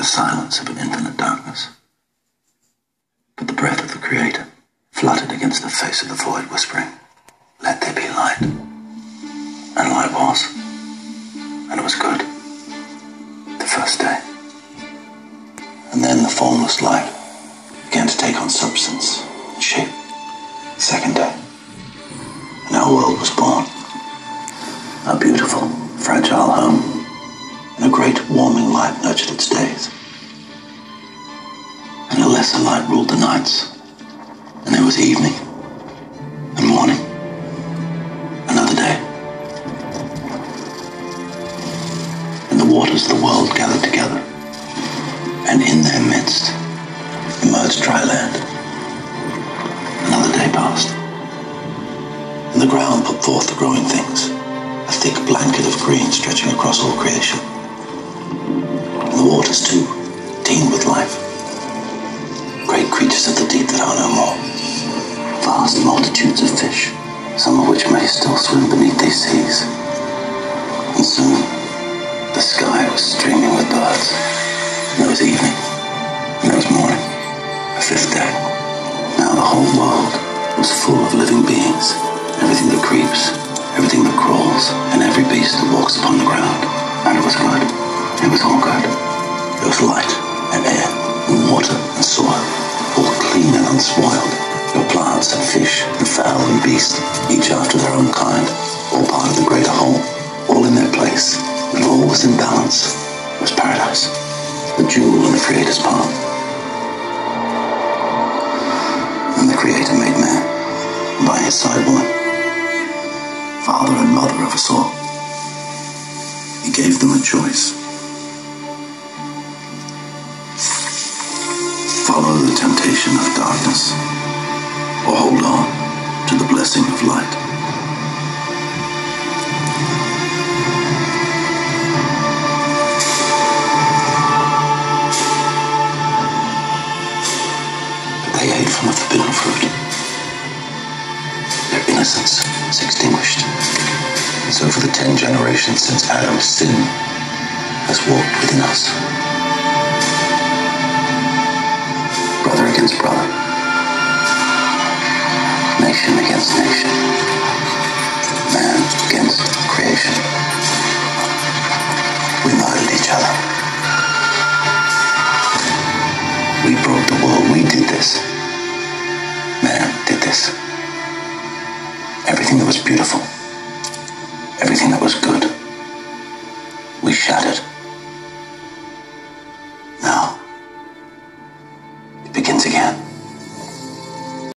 the silence of an infinite darkness. But the breath of the Creator fluttered against the face of the void, whispering, Let there be light. And light was. And it was good. The first day. And then the formless light began to take on substance and shape. The second day. And our world was born. A beautiful, fragile home. And a great warming light nurtured its days. And a lesser light ruled the nights. And there was evening and morning. Another day. And the waters of the world gathered together. And in their midst emerged dry land. Another day passed. And the ground put forth the growing things, a thick blanket of green stretching across all creation. Waters, too, teemed with life. Great creatures of the deep that are no more. Vast multitudes of fish, some of which may still swim beneath these seas. And soon, the sky was streaming with birds. And there was evening, and there was morning, a fifth day. Now the whole world was full of living beings, everything that creeps, everything that crawls, and every beast that walks upon the ground. Soil, all clean and unspoiled. Were plants and fish and fowl and beast, each after their own kind, all part of the greater whole, all in their place, and all was in balance. It was paradise, the jewel in the Creator's palm. And the Creator made man, by his side woman, father and mother of us all. He gave them a choice. Follow the temptation of darkness, or hold on to the blessing of light. They ate from the forbidden fruit. Their innocence was extinguished. And so for the ten generations since Adam's sin has walked within us. Against nation. Man against creation. We murdered each other. We broke the world. We did this. Man did this. Everything that was beautiful, everything that was good, we shattered. Now, it begins again.